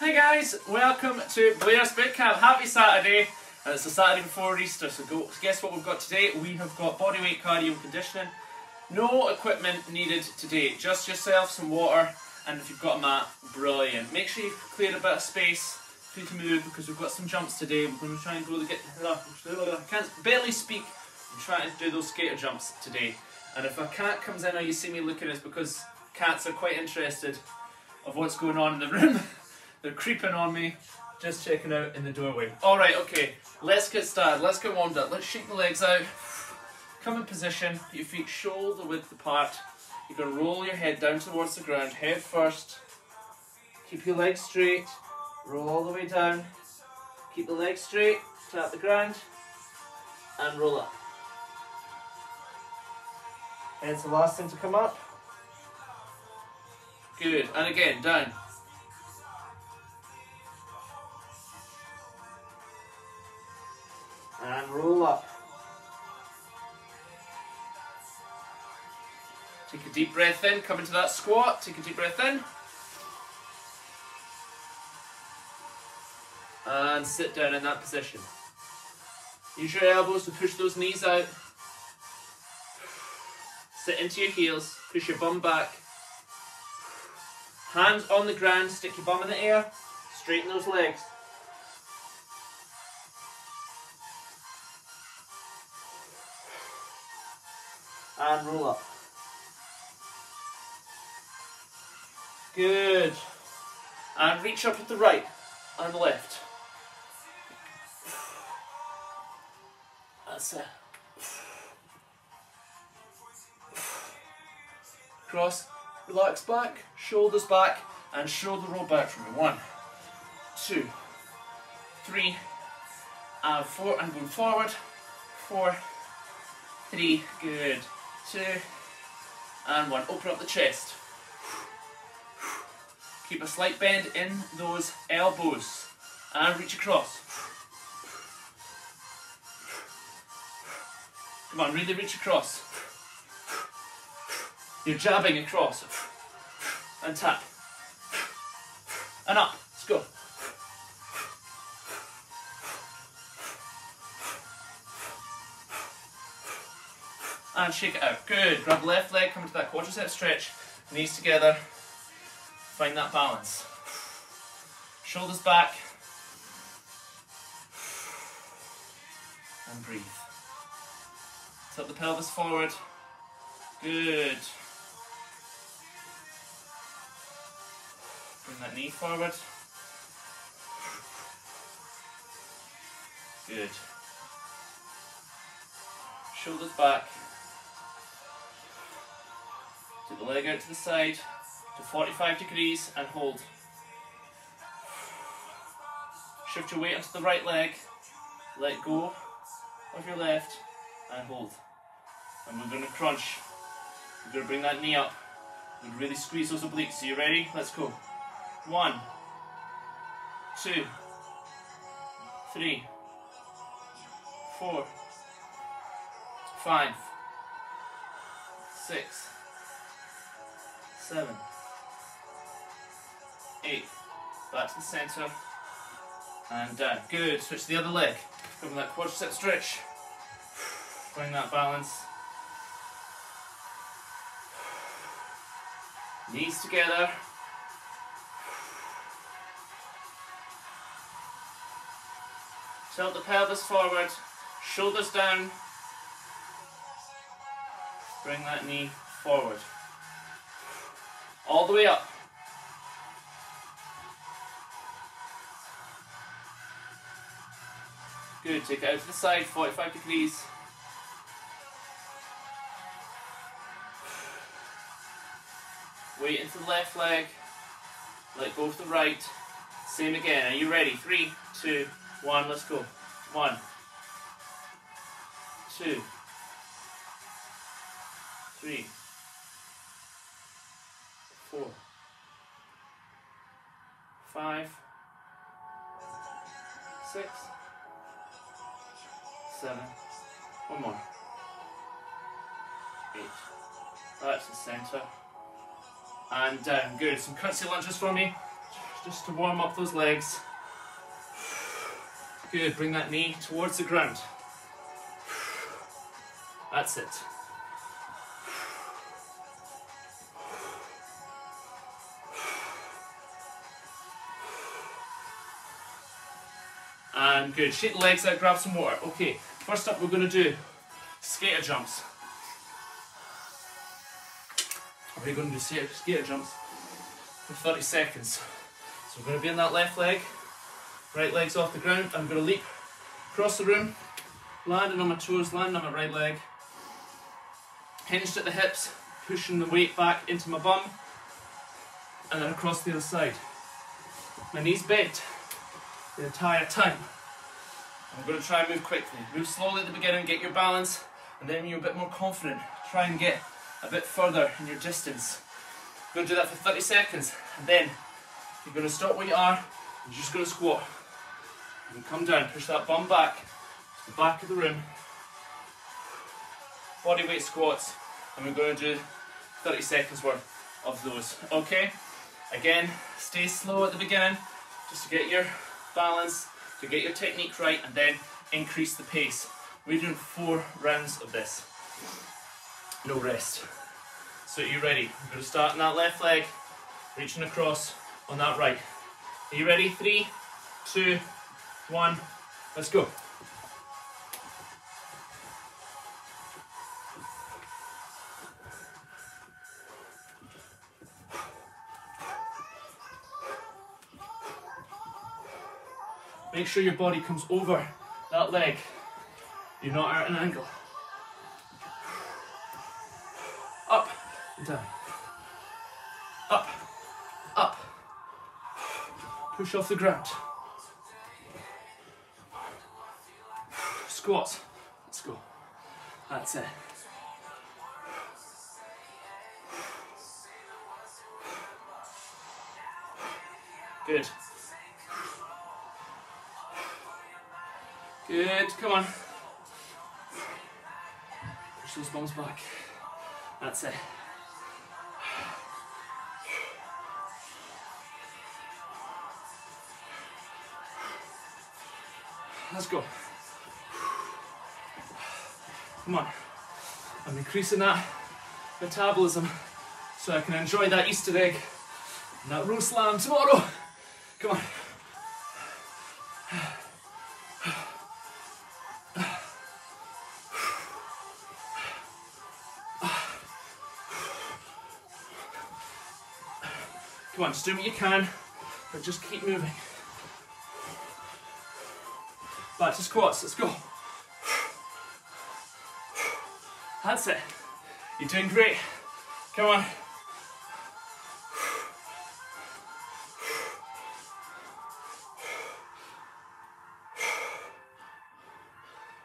Hi guys, welcome to Blair's Boot Camp. Happy Saturday. And it's the Saturday before Easter, so go, guess what we've got today? We have got bodyweight cardio and conditioning. No equipment needed today, just yourself, some water, and if you've got a mat, brilliant. Make sure you've cleared a bit of space for you to move because we've got some jumps today. We're going to try and go to get. I can't barely speak. I'm trying to do those skater jumps today. And if a cat comes in or you see me looking, it's because cats are quite interested of what's going on in the room. They're creeping on me, just checking out in the doorway. Alright, okay, let's get started. Let's get warmed up. Let's shake the legs out. Come in position, put your feet shoulder width apart. You're going to roll your head down towards the ground, head first. Keep your legs straight, roll all the way down. Keep the legs straight, tap the ground, and roll up. Head's the last thing to come up. Good, and again, down. Take a deep breath in, come into that squat, take a deep breath in. And sit down in that position. Use your elbows to push those knees out. Sit into your heels, push your bum back. Hands on the ground, stick your bum in the air, straighten those legs. And roll up. Good. And reach up with the right and the left. That's it. Cross, relax back, shoulders back, and shoulder roll back from me. One, two, three, and four. I'm going forward. Four, three, good. Two, and one. Open up the chest. Keep a slight bend in those elbows and reach across. Come on, really reach across. You're jabbing across. And tap. And up. Let's go. And shake it out. Good. Grab left leg, come into that quadricep stretch. Knees together. Find that balance. Shoulders back. And breathe. Tilt the pelvis forward. Good. Bring that knee forward. Good. Shoulders back. Take the leg out to the side to 45 degrees and hold. Shift your weight onto the right leg. Let go of your left and hold. And we're going to crunch. We're going to bring that knee up and really squeeze those obliques. Are you ready? Let's go. One, two, three, four, five, six, seven, eight. Back to the center and down. Good. Switch to the other leg. From that quadricep stretch. Bring that balance. Knees together. Tilt the pelvis forward, shoulders down. Bring that knee forward. All the way up. Good, take it out to the side, 45 degrees. Weight into the left leg. Let go of the right. Same again. Are you ready? Three, two, one. Let's go. One, two, three, four, five, six, seven. One more. Eight. That's the center and down. Good. Some curtsy lunges for me. just to warm up those legs. Good, bring that knee towards the ground. That's it. And good, shake the legs out, grab some water. Okay, first up we're going to do skater jumps. We're going to do skater jumps for 30 seconds. So we're going to be on that left leg, right leg's off the ground. I'm going to leap across the room, landing on my toes, landing on my right leg, hinged at the hips, pushing the weight back into my bum, and then across the other side. My knees bent the entire time. I'm going to try and move quickly. Move slowly at the beginning, get your balance, and then you're a bit more confident, try and get a bit further in your distance. You're going to do that for 30 seconds, and then you're going to stop where you are, you're just going to squat. You can come down, push that bum back to the back of the room. Body weight squats, and we're going to do 30 seconds worth of those. Okay? Again, stay slow at the beginning, just to get your balance, to get your technique right, and then increase the pace. We're doing four rounds of this. No rest. So are you ready? We're going to start on that left leg, reaching across on that right. Are you ready? Three, two, one, let's go. Make sure your body comes over that leg. You're not at an angle. Up and down. Up, up. Push off the ground. Squats. Let's go. That's it. Good. Good, come on. Push those bums back. That's it. Let's go. Come on. I'm increasing that metabolism so I can enjoy that Easter egg and that roast lamb tomorrow. Come on. Come on, just do what you can, but just keep moving. Back to squats, let's go. That's it. You're doing great. Come on.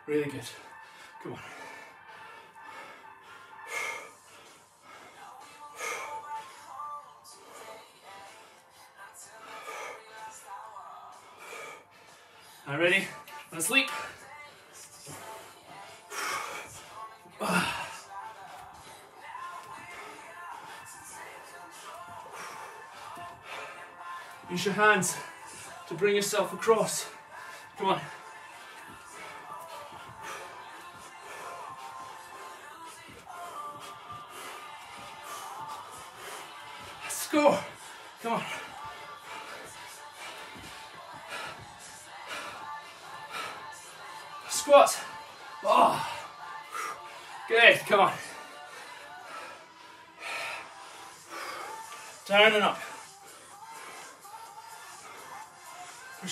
Really good. Come on. Ready? Let's sleep. Use your hands to bring yourself across. Come on.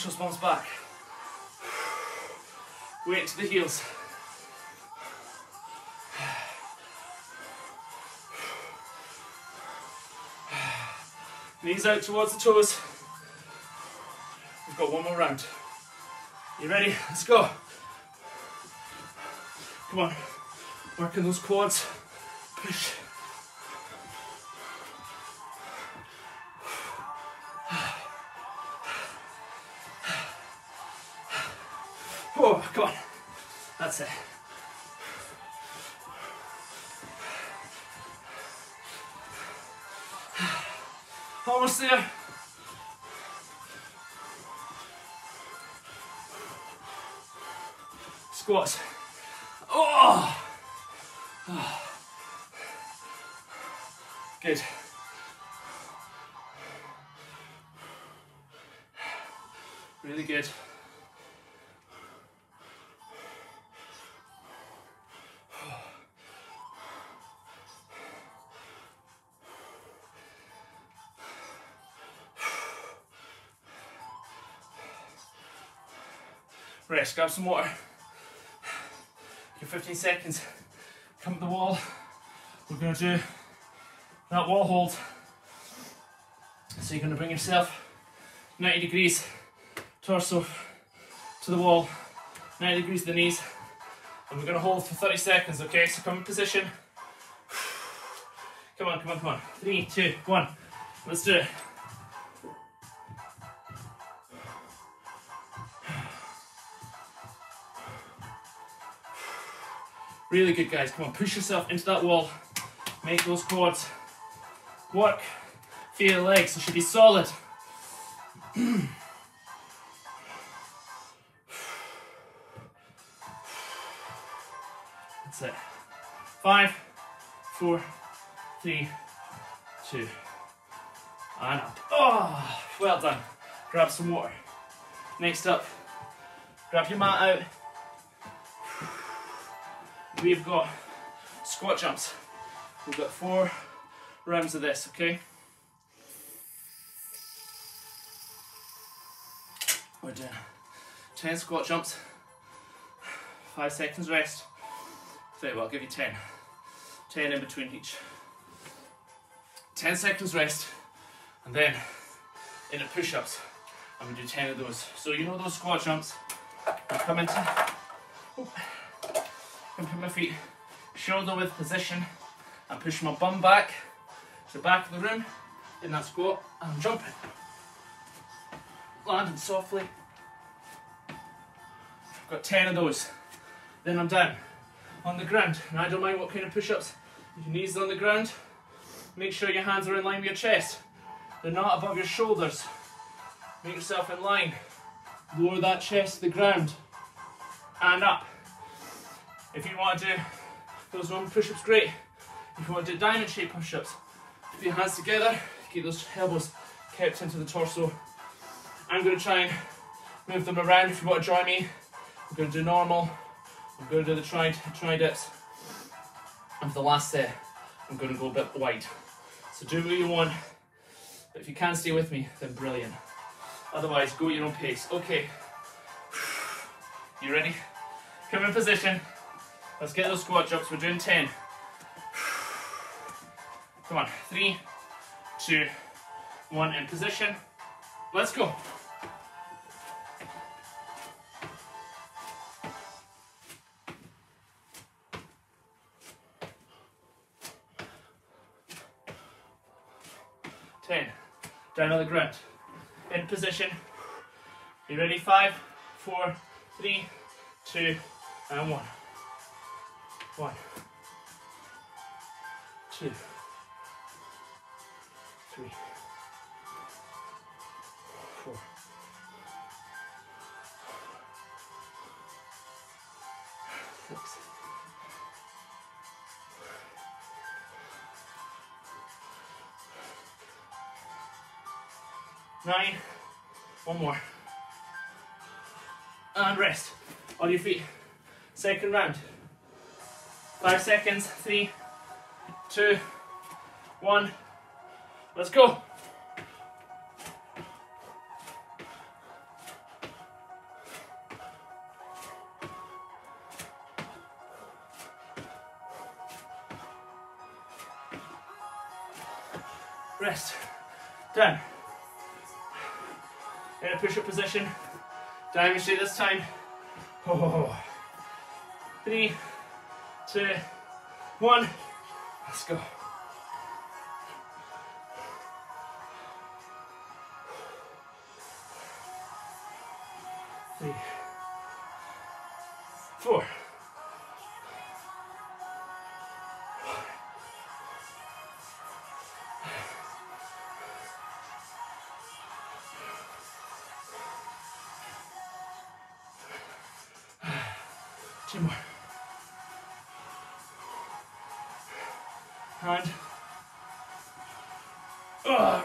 Push those bums back. Weight to the heels. Knees out towards the toes. We've got one more round. You ready? Let's go. Come on. Working those quads. Push. Oh, come on. That's it. Almost there. Squats. Oh! Good. Rest, grab some water. Your 15 seconds. Come to the wall. We're to do that wall hold. So you're to bring yourself 90 degrees torso to the wall, 90 degrees to the knees, and we're going to hold for 30 seconds, okay? So come in position. Come on, come on, come on. Three, two, one. Let's do it. Really good, guys. Come on, push yourself into that wall. Make those quads work. Feel your legs. It should be solid. That's it. Five, four, three, two, and up. Oh, well done. Grab some water. Next up, grab your mat out. We've got squat jumps. We've got four rounds of this, okay? We're doing 10 squat jumps, five seconds rest. Tell well, I'll give you 10. 10 in between each. 10 seconds rest, and then in the push-ups, I'm gonna do 10 of those. So you know those squat jumps, I come into, oh, come to my feet, shoulder width position, and push my bum back to the back of the room in that squat, and I'm jumping. Landing softly. I've got 10 of those. Then I'm down on the ground. And I don't mind what kind of push-ups. Your knees on the ground. Make sure your hands are in line with your chest. They're not above your shoulders. Make yourself in line. Lower that chest to the ground. And up. If you want to do those normal push-ups, great. If you want to do diamond shape push-ups, put your hands together, keep those elbows kept into the torso. I'm going to try and move them around if you want to join me. I'm going to do normal. I'm going to do the tri, tri dips. And for the last set, I'm going to go a bit wide. So do what you want. But if you can stay with me, then brilliant. Otherwise, go at your own pace. Okay. You ready? Come in position. Let's get those squat jumps. We're doing 10. Come on. Three, two, one in position. Let's go. Ten. Down on the ground. In position. You ready? Five, four, three, two, and one. One. Two. Three. Four. Six. Nine. One more. And rest. On your feet. Second round. Five seconds. Three, two, one. Let's go. Rest. Done. In a push-up position. Diamond shape this time. Oh. Three, two, one. Let's go. Three,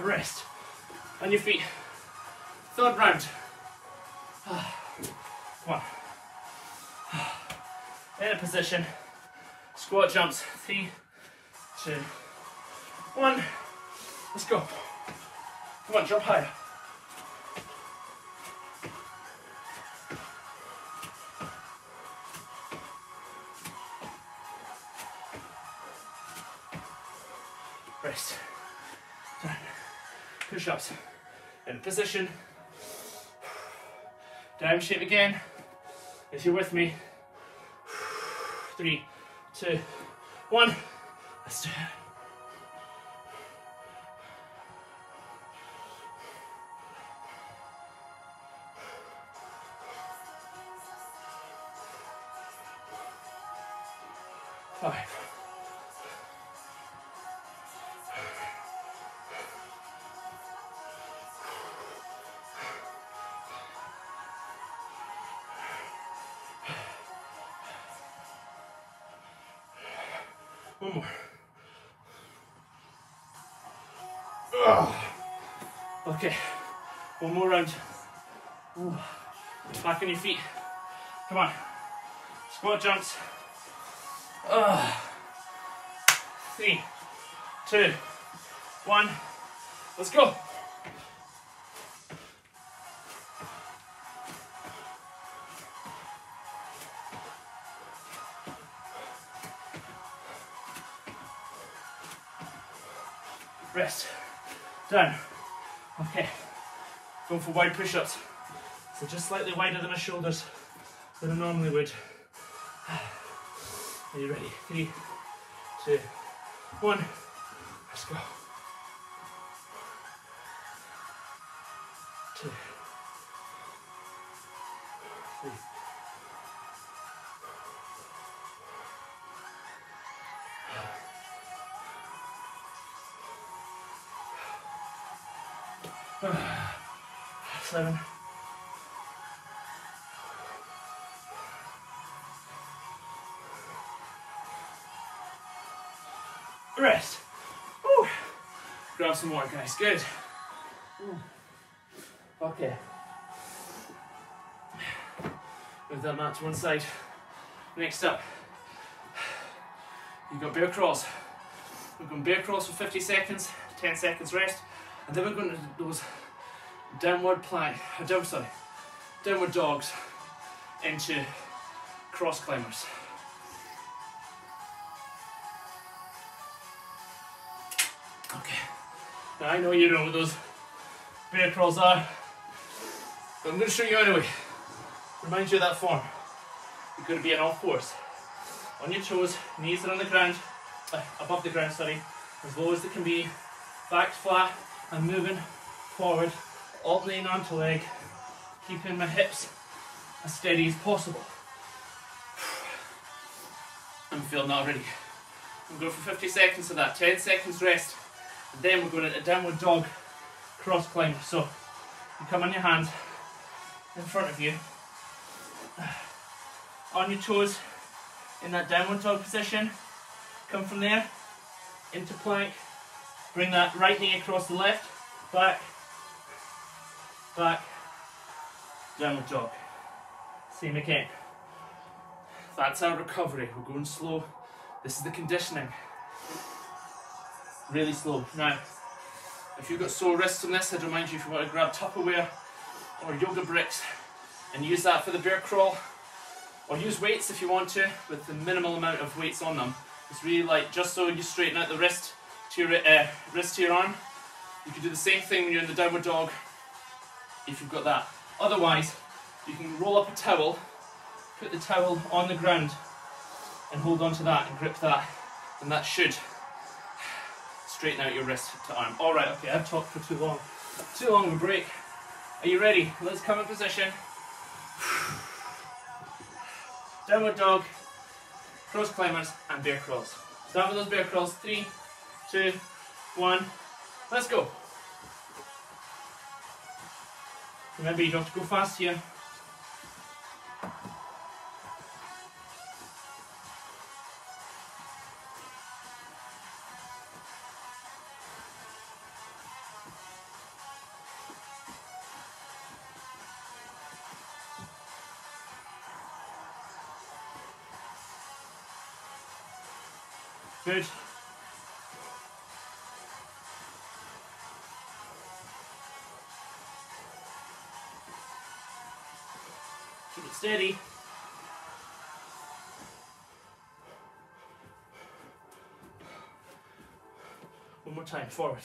rest on your feet. Third round. One. In a position. Squat jumps. Three, two, one. Let's go. Come on, jump higher. Rest. Push-ups. In position. Down shape again. If you're with me. Three, two, one. Let's do it. Okay, one more round. Ooh. Back on your feet. Come on. Squat jumps. Ugh. Three, two, one. Let's go. Rest. Down. Okay. Going for wide push-ups. So just slightly wider than my shoulders than I normally would. Are you ready? Three, two, one. Let's go. Seven. Rest. Woo. Grab some more, guys. Good. Okay. Move that mat to one side. Next up, you've got bear crawls. We're going bear crawls for 50 seconds, 10 seconds rest, and then we're going to those downward plank, uh, down, sorry, downward dogs into cross climbers. Okay. Now I know you know what those bear crawls are, but I'm going to show you anyway. Remind you of that form. You're going to be in all fours. On your toes, knees are on the ground, uh, above the ground, sorry, as low as they can be, back flat, and moving forward, alternating onto leg, keeping my hips as steady as possible. I'm feeling that already. I'm going for 50 seconds of that, 10 seconds rest, and then we're going into downward dog cross climb. So you come on your hands in front of you, on your toes in that downward dog position. Come from there into plank. Bring that right knee across the left, back, back, downward dog. Same again. That's our recovery. We're going slow. This is the conditioning. Really slow. Now, if you've got sore wrists on this, I'd remind you if you want to grab Tupperware or yoga bricks and use that for the bear crawl. Or use weights if you want to, with the minimal amount of weights on them. It's really light, just so you straighten out the wrist to your uh, wrist to your arm. You can do the same thing when you're in the downward dog, if you've got that. Otherwise, you can roll up a towel, put the towel on the ground, and hold on to that and grip that, and that should straighten out your wrist to arm. All right, okay, I've talked for too long. Too long of a break. Are you ready? Let's come in position. Downward dog, cross climbers, and bear crawls. Start with those bear crawls. Three, two, one. Let's go. Remember, you don't have to go fast here. Good. Steady. One more time, forward.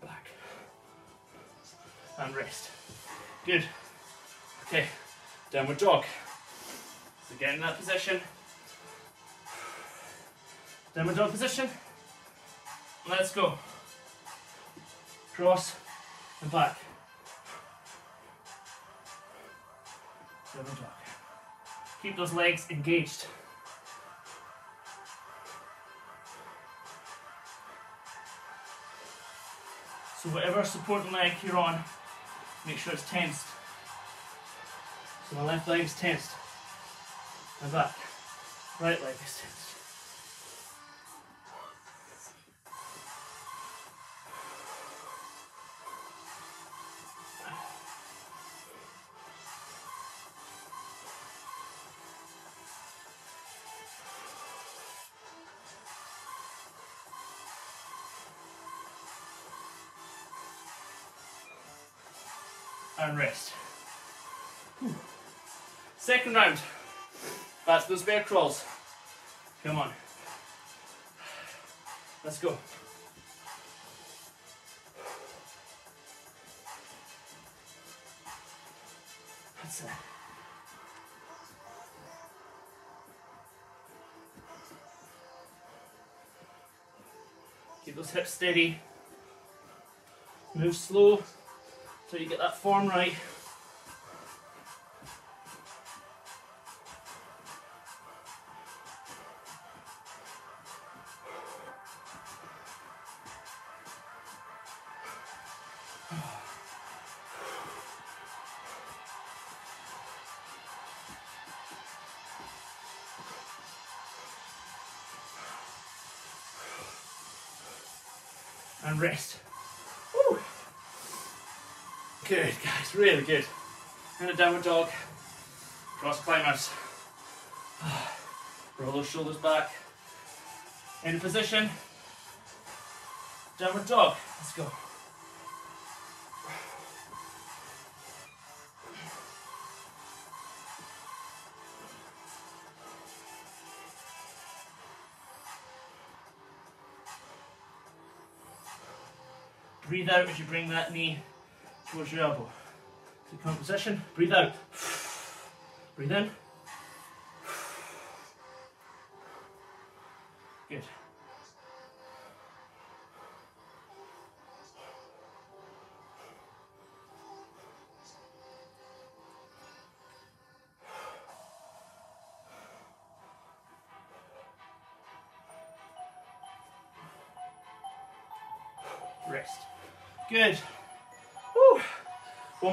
Back. And rest. Good. Okay, downward dog. So get in that position. Downward dog position. Let's go. Cross and back. Keep those legs engaged. So whatever supporting leg you're on, make sure it's tensed. So my left leg is tensed. My back. Right leg is tensed. Second round. Back to those bear crawls. Come on. Let's go. That's it. Keep those hips steady. Move slow so you get that form right. And rest. Woo. Good, guys, really good. And a downward dog, cross climbers. Roll those shoulders back. In position, downward dog. Let's go. Breathe out as you bring that knee towards your elbow. So come position, breathe out. Breathe in. Good.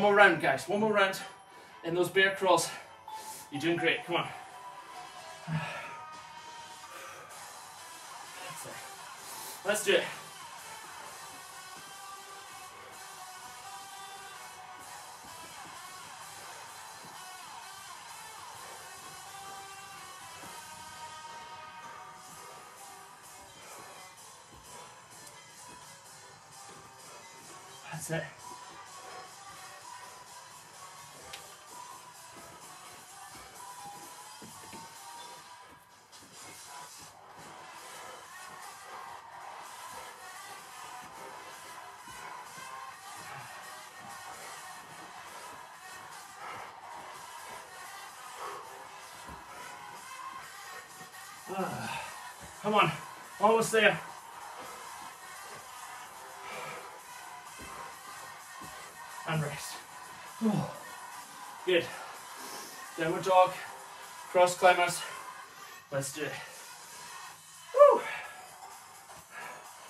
More round, guys. One more round in those bear crawls. You're doing great. Come on. Let's do it. That's it. Come on, almost there. And rest. Good. Downward dog, cross climbers. Let's do it. Woo.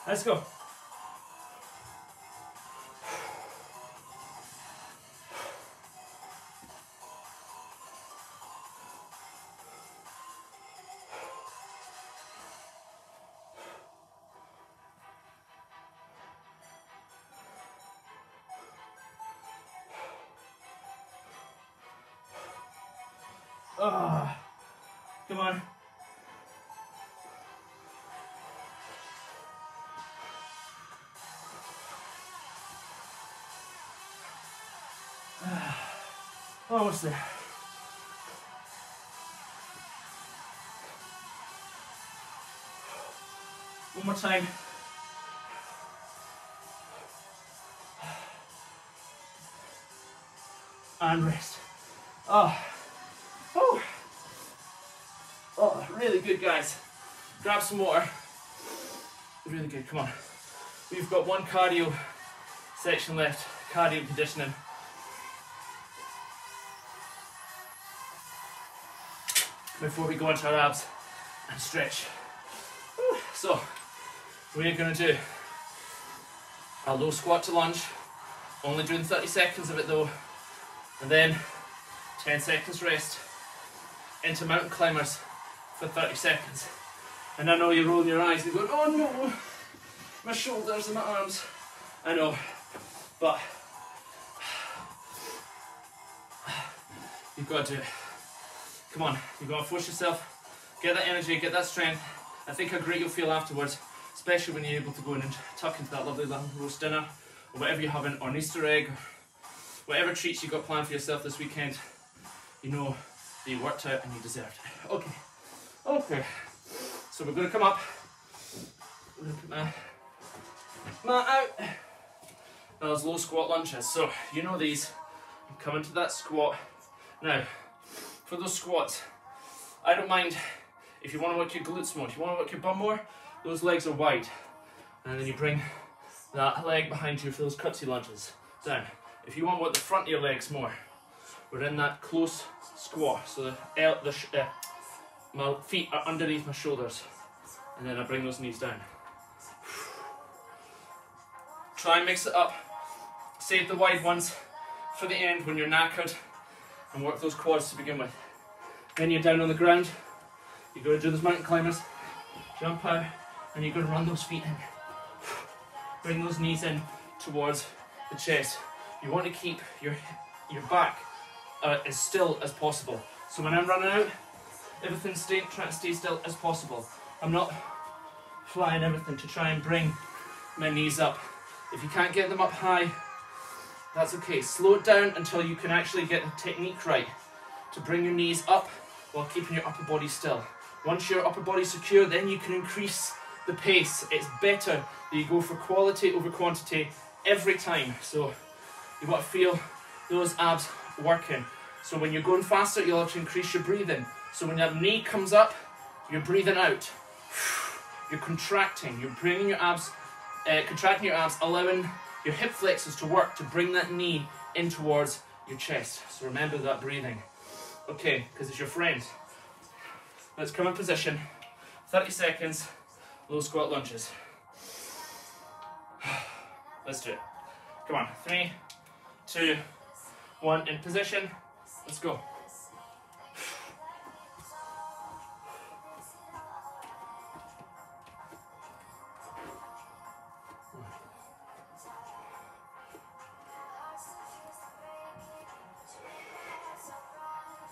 Let's go. Ah. Come on. Almost there. One more time. And rest. Oh. Oh. Really good, guys. Grab some water. Really good, come on. We've got one cardio section left, cardio conditioning. Before we go into our abs and stretch. So, we're to do a low squat to lunge, only doing 30 seconds of it though, and then 10 seconds rest into mountain climbers for 30 seconds. And I know you're rolling your eyes and going, oh no, my shoulders and my arms. I know, but you've got to do it. Come on, you've got to force yourself, get that energy, get that strength, I think how great you'll feel afterwards, especially when you're able to go in and tuck into that lovely little roast dinner, or whatever you're having, or an Easter egg, or whatever treats you've got planned for yourself this weekend, you know that you worked out and you deserved it. Okay, okay. So we're going to come up, look at my mat out. Now there's low squat lunges, so you know these. I'm coming to that squat. Now, for those squats, I don't mind if you want to work your glutes more, if you want to work your bum more, those legs are wide. And then you bring that leg behind you for those curtsy lunges. Down. If you want to work the front of your legs more, we're in that close squat. So the, the uh, my feet are underneath my shoulders. And then I bring those knees down. Try and mix it up. Save the wide ones for the end when you're knackered and work those quads to begin with. Then you're down on the ground you're going to do those mountain climbers, jump out, and you're going to run those feet in. Bring those knees in towards the chest. You want to keep your, your back uh, as still as possible. So when I'm running out, everything's stay, trying to stay still as possible. I'm not flying everything to try and bring my knees up. If you can't get them up high, that's okay. Slow it down until you can actually get the technique right to bring your knees up while keeping your upper body still. Once your upper body's secure, then you can increase the pace. It's better that you go for quality over quantity every time. So you want to feel those abs working. So when you're going faster, you'll have to increase your breathing. So when that knee comes up, you're breathing out. You're contracting. You're bringing your abs, uh, contracting your abs, allowing your hip flexors to work to bring that knee in towards your chest. So remember that breathing. Okay, because it's your friend. Let's come in position. 30 seconds, low squat lunges. Let's do it. Come on, three, two, one, in position. Let's go.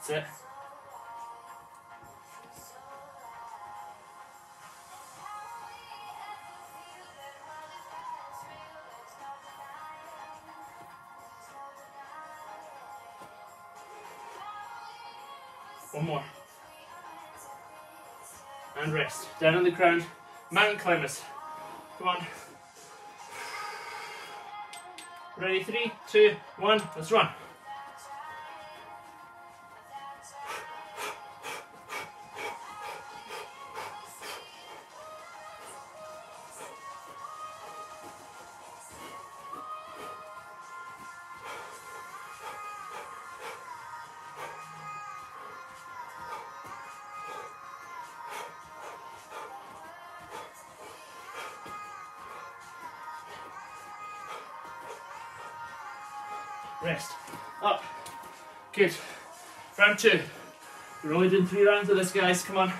That's it. One more. And rest. Down on the ground. Mountain climbers. Come on. Ready? Three, two, one. Let's run. good. Round two. We're only doing three rounds of this, guys. Come on.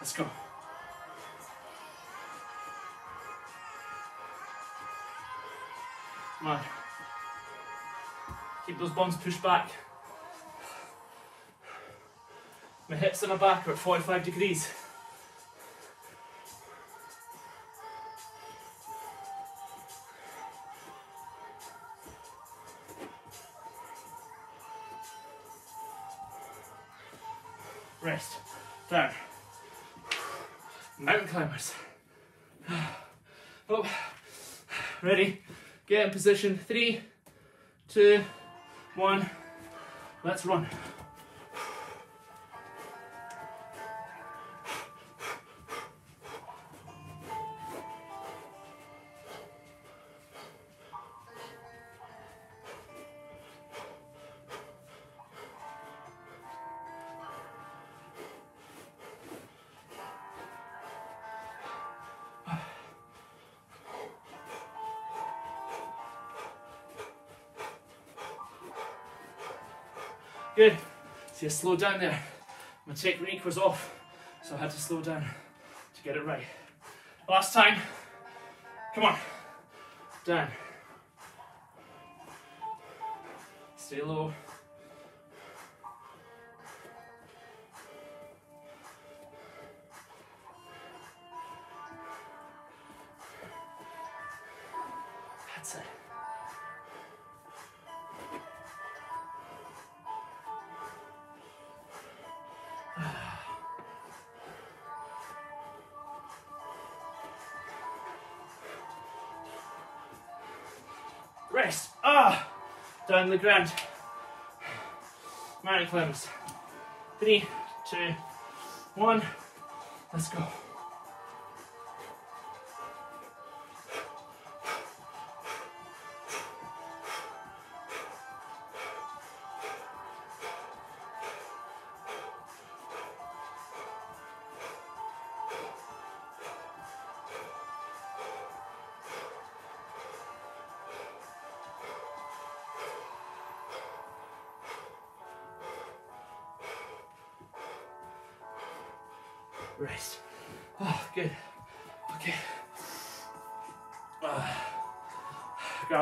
Let's go. Come on. Keep those bones pushed back. My hips and my back are at 45 degrees. Climbers. Up. Oh, ready? Get in position. Three, two, one. Let's run. Good. See, I slowed down there. My technique was off, so I had to slow down to get it right. Last time. Come on. Down. Stay low. Down the ground. Mountain climbers. Three, two, one. Let's go.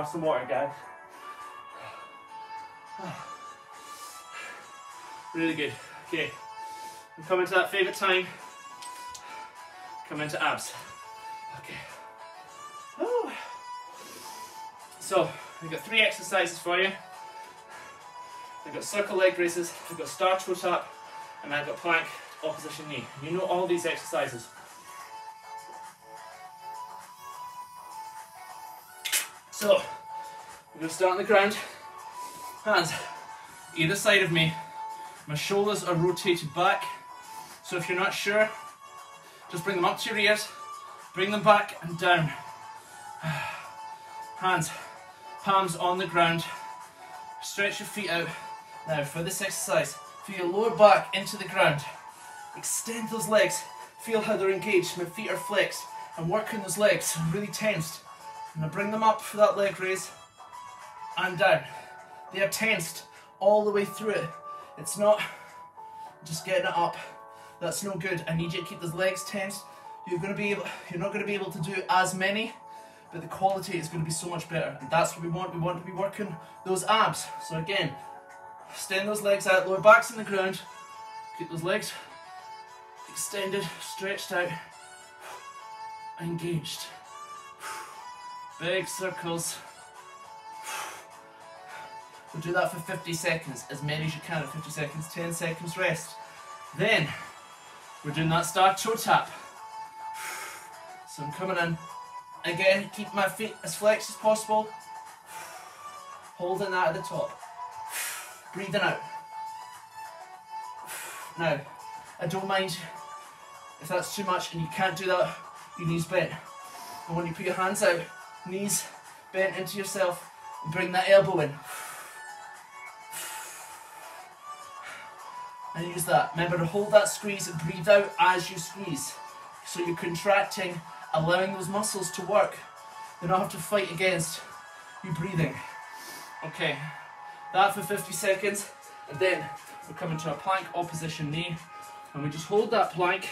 Grab some water, guys. Really good. Okay. I'm coming to that favourite time. Come into abs. Okay. Oh. So, we've got three exercises for you. I've got circle leg raises, I've got star toe tap, and I've got plank opposition knee. You know all these exercises. So, we're going to start on the ground. Hands either side of me. My shoulders are rotated back. So if you're not sure, just bring them up to your ears, bring them back and down. Hands, palms on the ground. Stretch your feet out. Now for this exercise, feel your lower back into the ground. Extend those legs. Feel how they're engaged. My feet are flexed. I'm working those legs, really tensed. I'm gonna bring them up for that leg raise and down. They are tensed all the way through it. It's not just getting it up. That's no good. I need you to keep those legs tensed. You're gonna be able, you're not gonna be able to do as many, but the quality is gonna be so much better. And that's what we want. We want to be working those abs. So again, extend those legs out, lower back's in the ground. Keep those legs extended, stretched out, engaged. Big circles. We'll do that for 50 seconds, as many as you can at 50 seconds, 10 seconds rest. Then, we're doing that star toe tap. So I'm coming in. Again, keep my feet as flexed as possible. Holding that at the top. Breathing out. Now, I don't mind if that's too much and you can't do that, your knees bent. And when you put your hands out, knees bent into yourself, and bring that elbow in. And use that. Remember to hold that squeeze and breathe out as you squeeze. So you're contracting, allowing those muscles to work. They don't have to fight against you breathing. Okay, that for 50 seconds, and then we're coming to a plank opposition knee, and we just hold that plank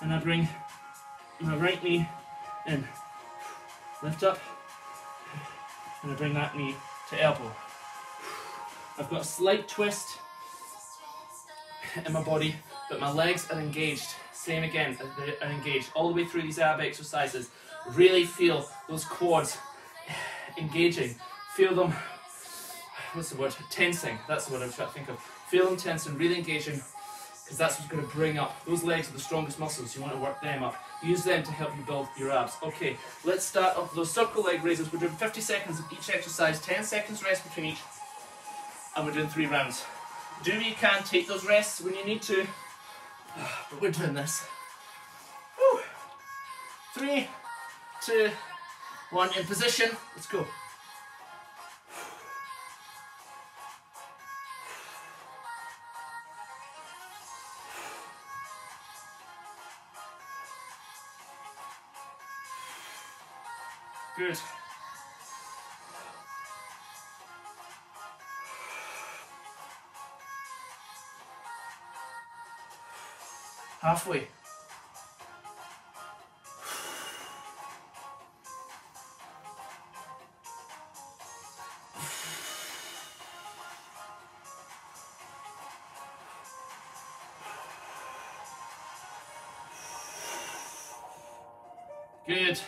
and I bring my right knee in. Lift up, and I bring that knee to elbow. I've got a slight twist in my body, but my legs are engaged. Same again, they are engaged all the way through these ab exercises. Really feel those quads engaging. Feel them, what's the word? Tensing. That's the word I'm trying to think of. Feel them and really engaging, because that's what's going to bring up. Those legs are the strongest muscles. You want to work them up. Use them to help you build your abs. Okay, let's start off those circle leg raises. We're doing 50 seconds of each exercise, 10 seconds rest between each, and we're doing three rounds. Do what you can, take those rests when you need to, ah, but we're doing this. Woo. Three, two, one, in position. Let's go. Halfway. Good.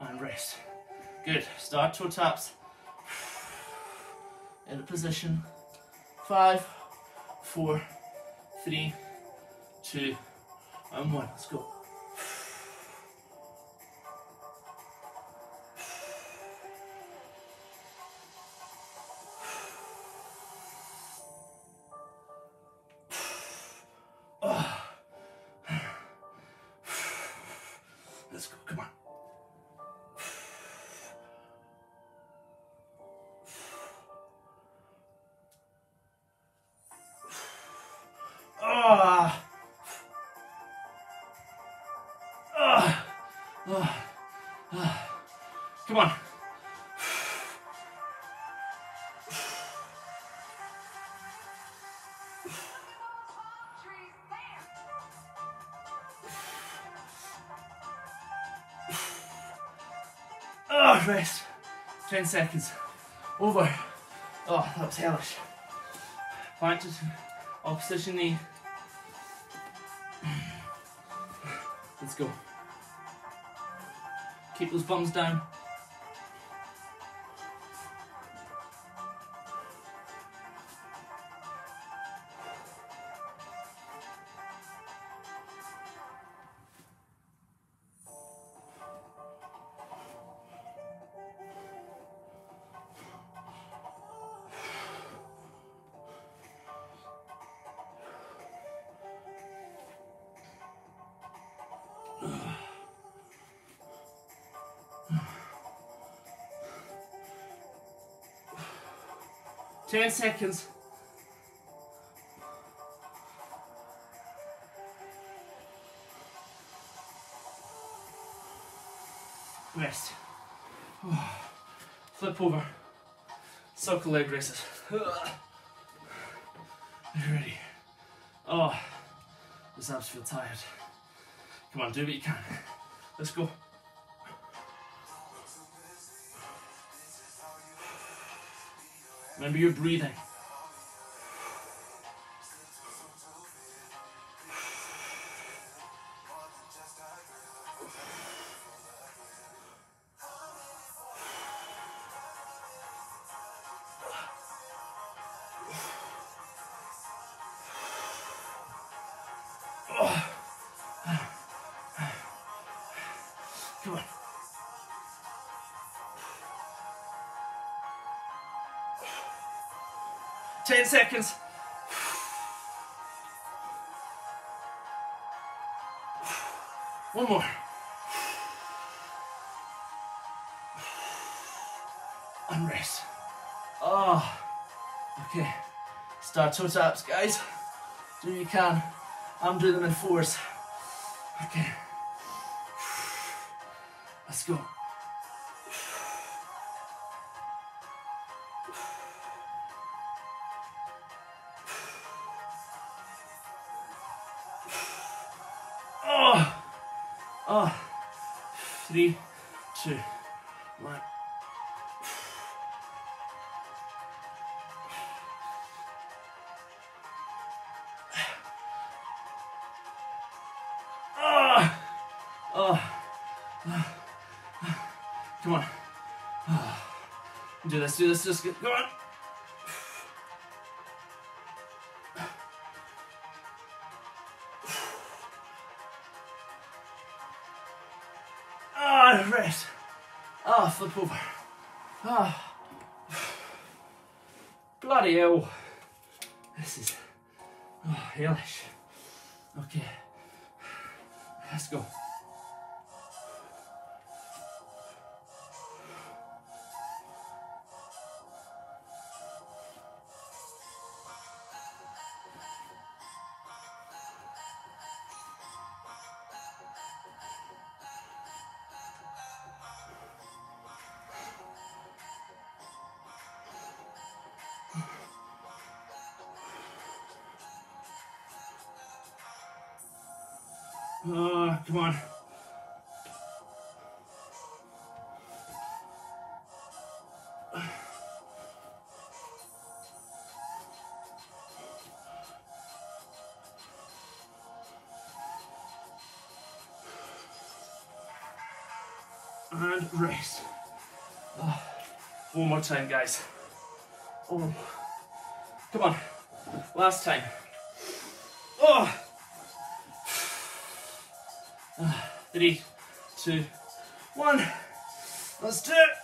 And rest. Good. Star toe taps. Into position. Five, four, three, two, and one. Let's go. Rest. 10 seconds. Over. Oh, that was hellish. Plank opposition knee. Let's go. Keep those bums down. Ten seconds. Rest. Flip over. Circle leg raises. You ready. Oh, those abs feel tired. Come on, do what you can. Let's go. Remember your breathing. 10 seconds. One more. Unrest. Oh, okay. Star toe taps, guys. Do what you can. I'm doing them in fours. Okay. Let's go. three, two, one. Oh, oh, oh, Come on. Ah. Do this, do this, just go on. Ah, oh, rest. Ah, oh, flip over. Ah. Oh. Bloody hell. This is oh, hellish. Okay. Let's go. And rest. Oh, one more time, guys. Oh. Come on. Last time. Oh. Ah, three, two, one. Let's do it.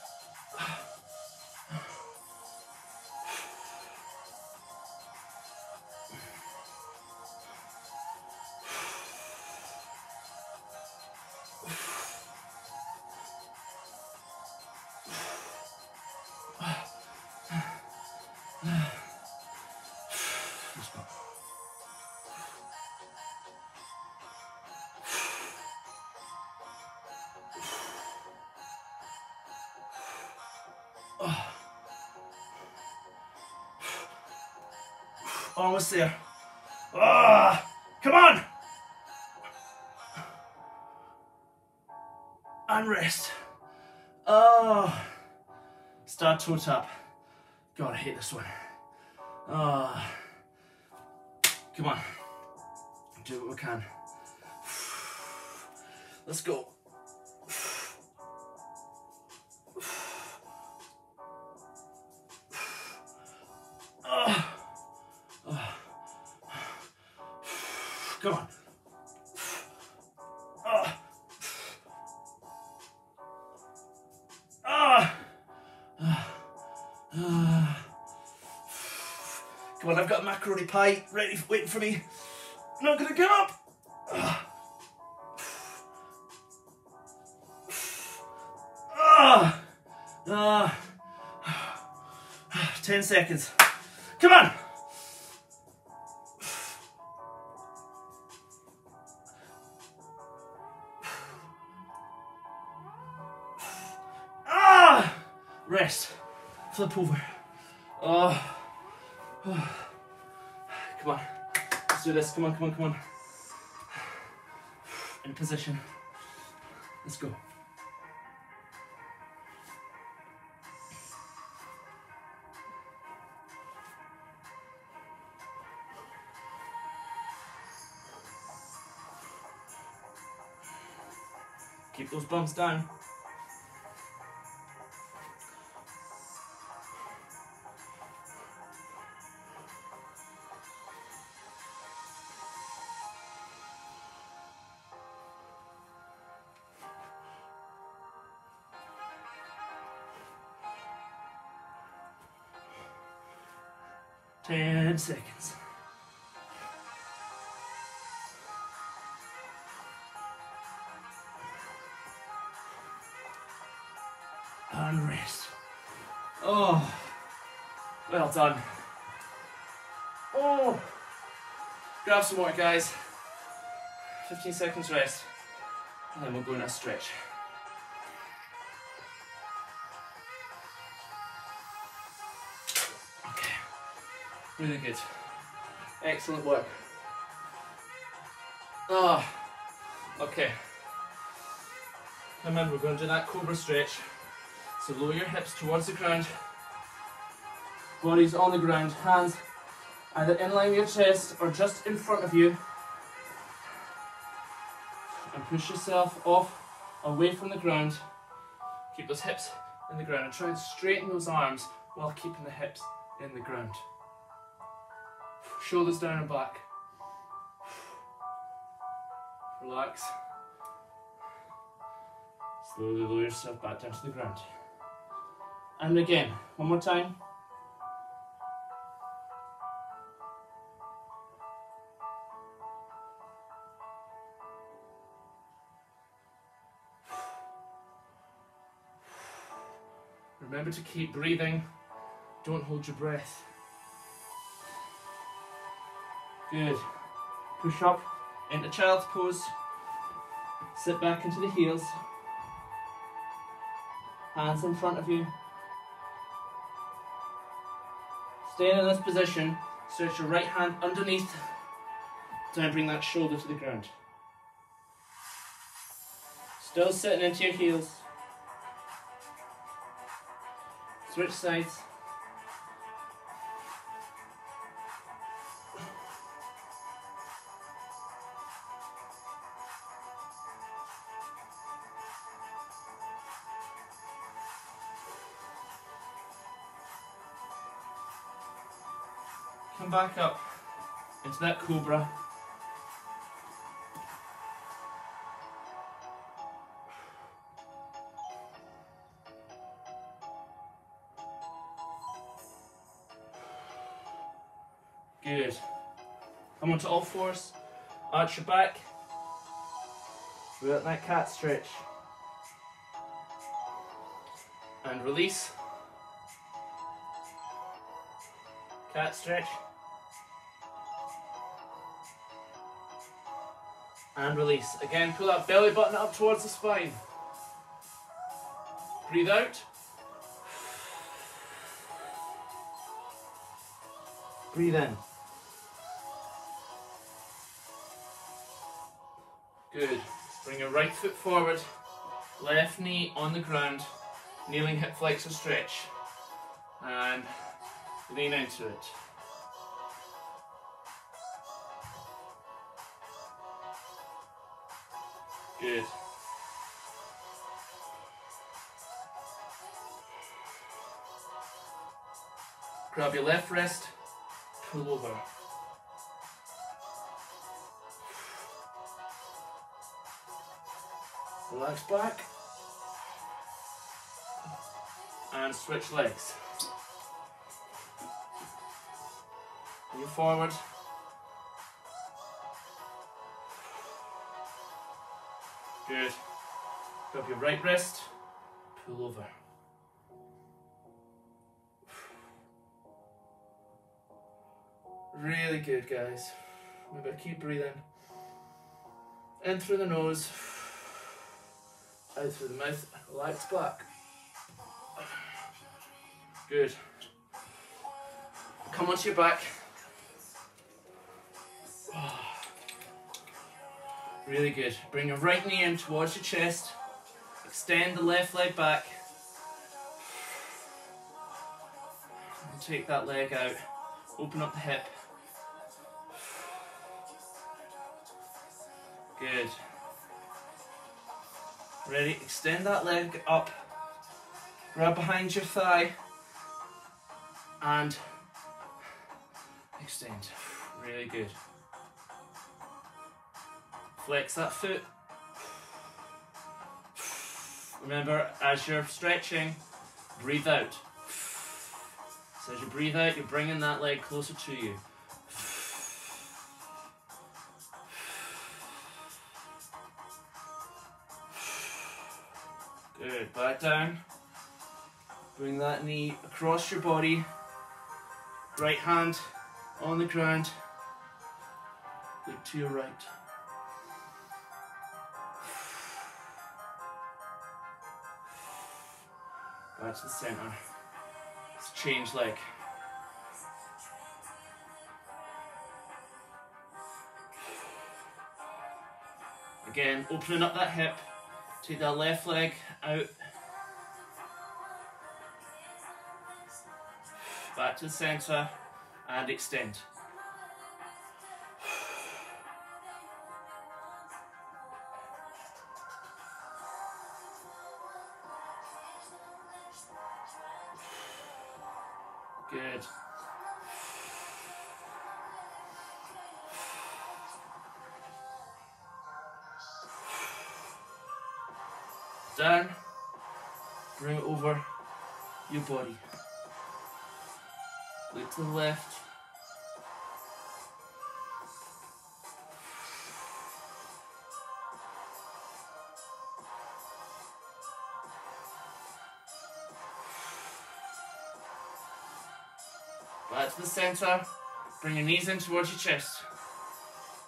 Almost there. Ah, come on. And rest. Oh, star toe tap. God, I hate this one. Ah, come on. Do what we can. Let's go. Macaroni pie ready, waiting for me. Not gonna get up. Ah, ah, ten seconds. Come on. Ah, rest. Flip over. This. Come on, come on, come on. In position. Let's go. Keep those bumps down. 10 seconds. And rest. Oh, well done. Oh, grab some more guys. 15 seconds rest. And then we'll go in a stretch. Really good. Excellent work. Ah, okay. Come in, we're going to do that cobra stretch. So lower your hips towards the ground. Body's on the ground, hands either in line with your chest or just in front of you. And push yourself off, away from the ground. Keep those hips in the ground and try and straighten those arms while keeping the hips in the ground. Shoulders down and back. Relax. Slowly lower yourself back down to the ground. And again, one more time. Remember to keep breathing. Don't hold your breath. Good. Push up into child's pose. Sit back into the heels. Hands in front of you. Staying in this position, stretch your right hand underneath. Then bring that shoulder to the ground. Still sitting into your heels. Switch sides. Back up into that cobra. Good. Come onto all fours. Arch your back. Throughout that cat stretch. And release. Cat stretch. And release. Again, pull that belly button up towards the spine. Breathe out. Breathe in. Good. Bring your right foot forward, left knee on the ground, kneeling hip flexor stretch, and lean into it. Grab your left wrist, pull over. Relax back. And switch legs. Move forward. Good. Grab your right wrist, pull over. Really good, guys. Remember, keep breathing. In through the nose, out through the mouth, relax back. Good. Come onto your back. Really good. Bring your right knee in towards your chest. Extend the left leg back. And take that leg out. Open up the hip. Good. Ready? Extend that leg up. Grab behind your thigh. And extend. Really good. Flex that foot. Remember, as you're stretching, breathe out. So as you breathe out, you're bringing that leg closer to you. Good, back down. Bring that knee across your body. Right hand on the ground. Look to your right. To the center. Let's change leg. Again, opening up that hip. Take that left leg out. Back to the center and extend. Your body. Look to the left. Back to the center. Bring your knees in towards your chest.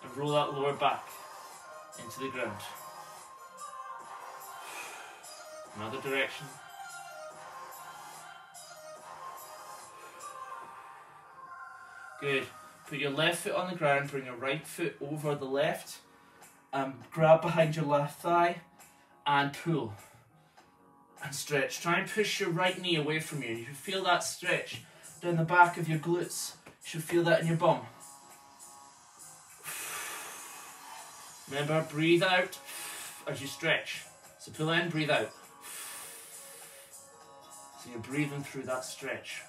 And roll that lower back into the ground. Another direction. Good. Put your left foot on the ground, bring your right foot over the left, and grab behind your left thigh and pull. And stretch. Try and push your right knee away from you. You feel that stretch down the back of your glutes. You should feel that in your bum. Remember, breathe out as you stretch. So pull in, breathe out. So you're breathing through that stretch.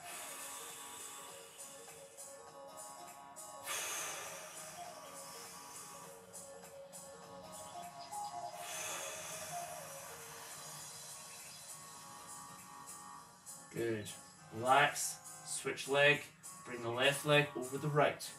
Good. Relax. Switch leg. Bring the left leg over the right.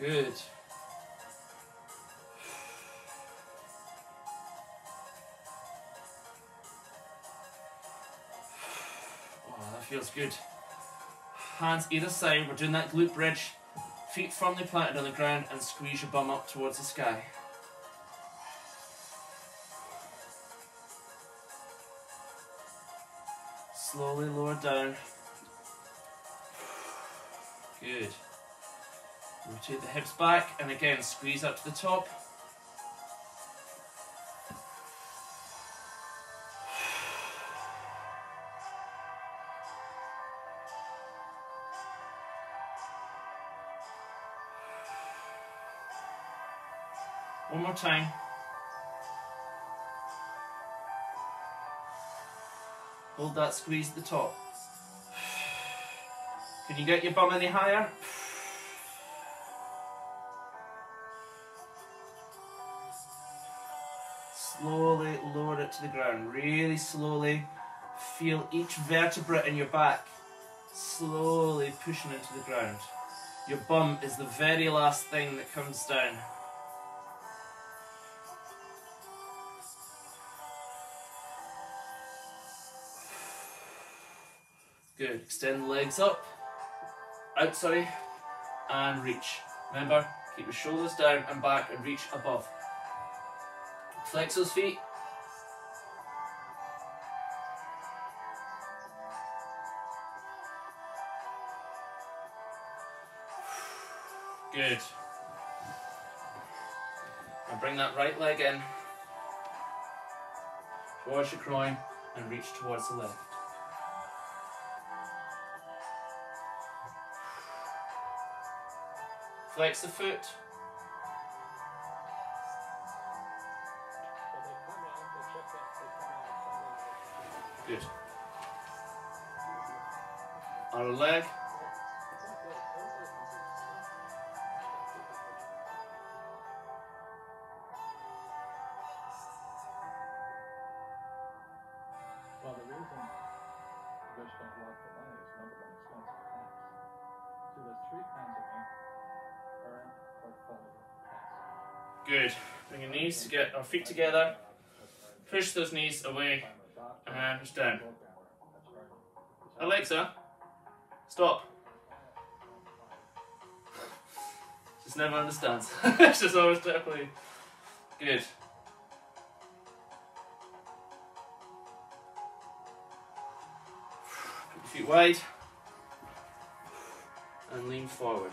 Good. Feels good. Hands either side, we're doing that glute bridge. Feet firmly planted on the ground and squeeze your bum up towards the sky. Slowly lower down. Good. Rotate the hips back and again squeeze up to the top. More time. Hold that squeeze at the top. Can you get your bum any higher? Slowly lower it to the ground. Really slowly. Feel each vertebra in your back slowly pushing into the ground. Your bum is the very last thing that comes down. Extend the legs up. Out, sorry. And reach. Remember, keep your shoulders down and back and reach above. Flex those feet. Good. And bring that right leg in towards your groin and reach towards the left. Flex the foot. Good. Other leg. Get our feet together. Push those knees away and push down. Alexa, stop. Just never understands. She's always definitely good. Put your feet wide and lean forward.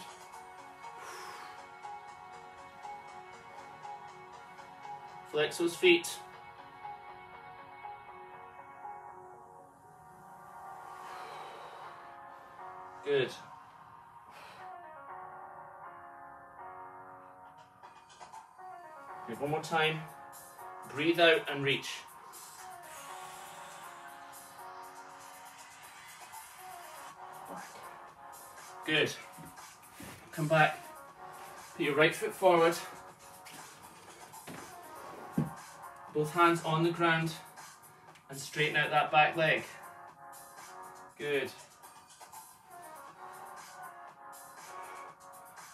flex those feet. Good. Good, one more time. Breathe out and reach. Good. Come back. Put your right foot forward. Both hands on the ground and straighten out that back leg. Good.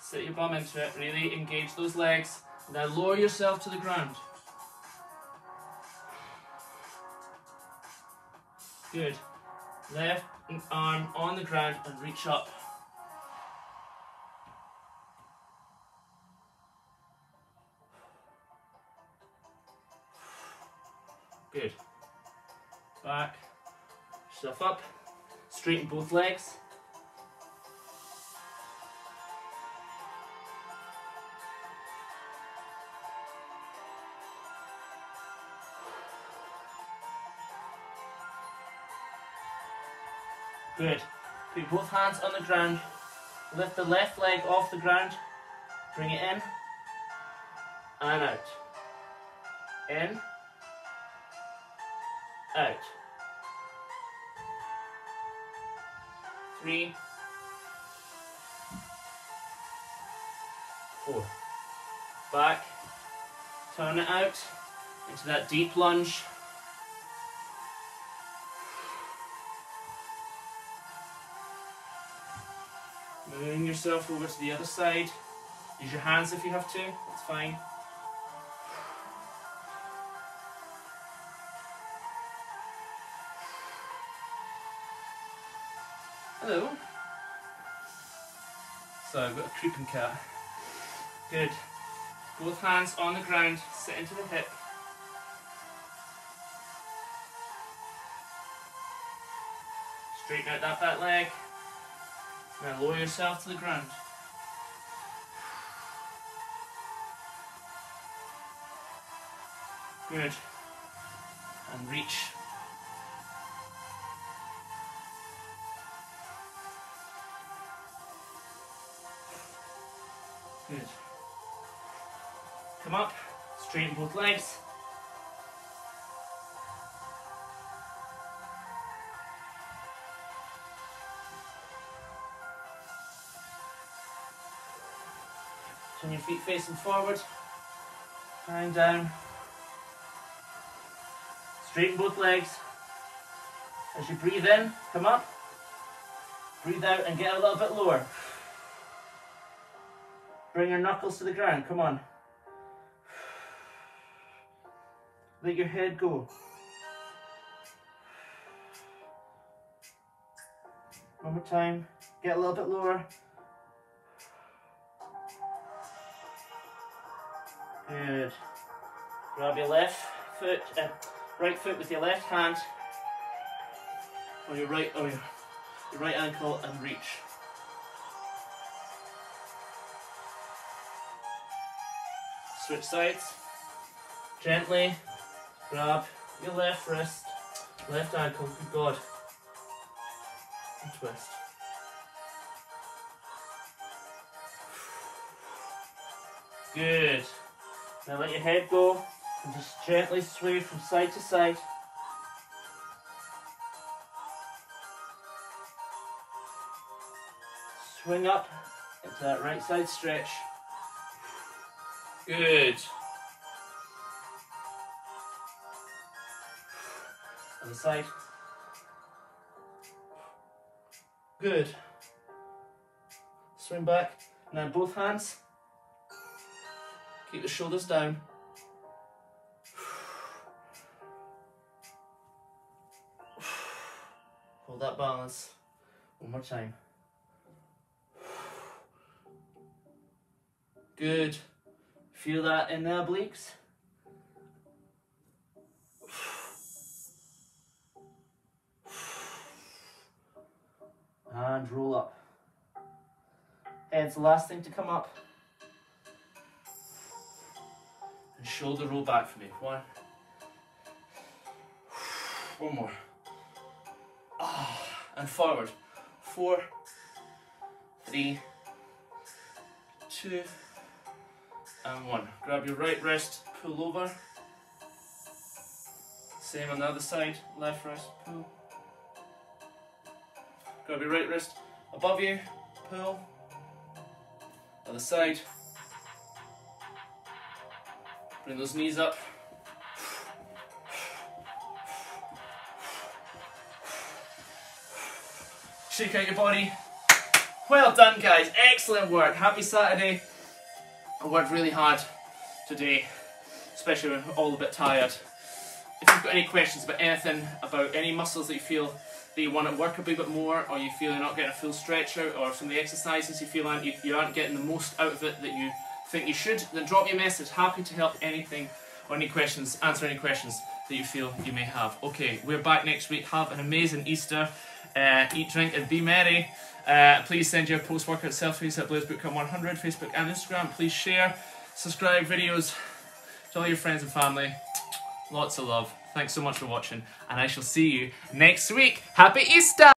Sit your bum into it, really engage those legs. Now lower yourself to the ground. Good. Left arm on the ground and reach up. Good. Back. Yourself up. Straighten both legs. Good. Put both hands on the ground. Lift the left leg off the ground. Bring it in. And out. In. Out. Three. Four. Back. Turn it out into that deep lunge. Moving yourself over to the other side. Use your hands if you have to, that's fine. Hello. So I've got a creeping cat. Good. Both hands on the ground, sit into the hip. Straighten out that back leg. Now lower yourself to the ground. Good. And reach. Good. Come up, straighten both legs. Turn your feet facing forward. Hang down. Straighten both legs. As you breathe in, come up. Breathe out and get a little bit lower. Bring your knuckles to the ground, come on. Let your head go. One more time. Get a little bit lower. Good. Grab your left foot, uh, right foot with your left hand on your right, oh your, your right ankle and reach. Switch sides. Gently grab your left wrist, left ankle, good God. And twist. Good. Now let your head go and just gently sway from side to side. Swing up into that right side stretch. Good. Other side. Good. Swing back. Now both hands. Keep the shoulders down. Hold that balance. One more time. Good. Feel that in the obliques. And roll up. Head's the last thing to come up. And shoulder roll back for me. One. One more. Ah, and forward. Four, three, two, and one. Grab your right wrist, pull over. Same on the other side, left wrist, pull. Grab your right wrist above you, pull. Other side. Bring those knees up. Shake out your body. Well done, guys. Excellent work. Happy Saturday. I worked really hard today, especially when we're all a bit tired. If you've got any questions about anything, about any muscles that you feel that you want to work a bit more, or you feel you're not getting a full stretch out, or some of the exercises you feel aren't, you, you aren't getting the most out of it that you think you should, then drop me a message. Happy to help anything or any questions, answer any questions that you feel you may have. Okay, we're back next week. Have an amazing Easter. Uh, eat, drink, and be merry. Uh, please send your post workout selfies at BlazeBootcamp100, Facebook and Instagram. Please share, subscribe videos to all your friends and family. Lots of love. Thanks so much for watching, and I shall see you next week. Happy Easter!